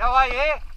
E aí?